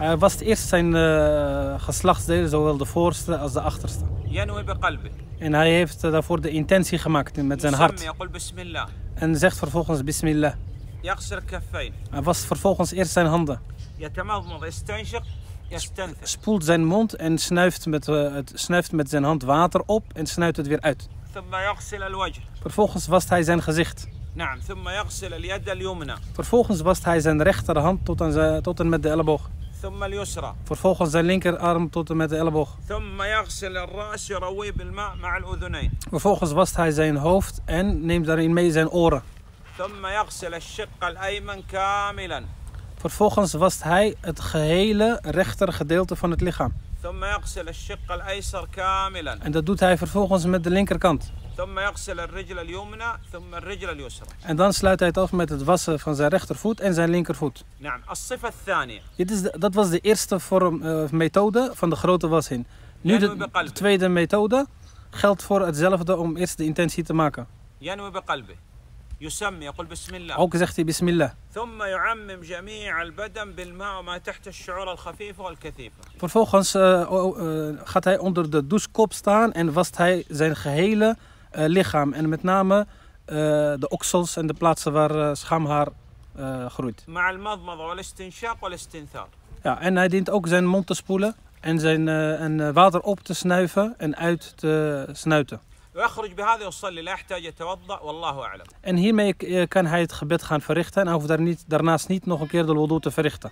Eh, hij wast eerst zijn eh, geslachtsdelen, zowel de voorste als de achterste. En hij heeft eh, daarvoor de intentie gemaakt met zijn hart. En zegt vervolgens bismillah. Hij was vervolgens eerst zijn handen. Spoelt zijn mond en snuift met, het, snuift met zijn hand water op en snuift het weer uit. Vervolgens wast hij zijn gezicht. Vervolgens wast hij zijn rechterhand tot, aan zijn, tot en met de elleboog. ثم اليسرى. فرفوخ لينكر ارم توت مت البوخ. ثم يغسل الرأس يرويه بالماء مع الأذنين. فرفوخ بست هاي زين هوفت ان نيم ذا مي زين أورا. ثم يغسل الشق الأيمن كاملا. Vervolgens wast hij het gehele rechter gedeelte van het lichaam. En dat doet hij vervolgens met de linkerkant. En dan sluit hij het af met het wassen van zijn rechtervoet en zijn linkervoet. Dit is dat was de eerste eh, methode van de grote wassing. Nu de, de tweede methode geldt voor hetzelfde om eerst de intentie te maken. ينوي بقلبه يسمي يقول بسم الله Ook zegt hij bismillah. ثم يعمم جميع البدن بالماء وما تحت الشعور الخفيفة والكثيفة Vervolgens eh, oh, eh, gaat hij onder de douchekop staan en wast hij zijn gehele eh, lichaam. En met name eh, de oksels en de plaatsen waar eh, schaamhaar eh, groeit. مع المضمضة والاستنشاق والاستنثار Ja, en hij dient ook zijn mond te spoelen en, zijn, eh, en eh, water op te snuiven en uit te snuiten. ويخرج بهذا ويصلي لا يحتاج يتوضأ والله أعلم. إن هي ما كان هاي تخبيت خان فريختن أو در نيت نيت نوخ كير دو الوضوء تفريختن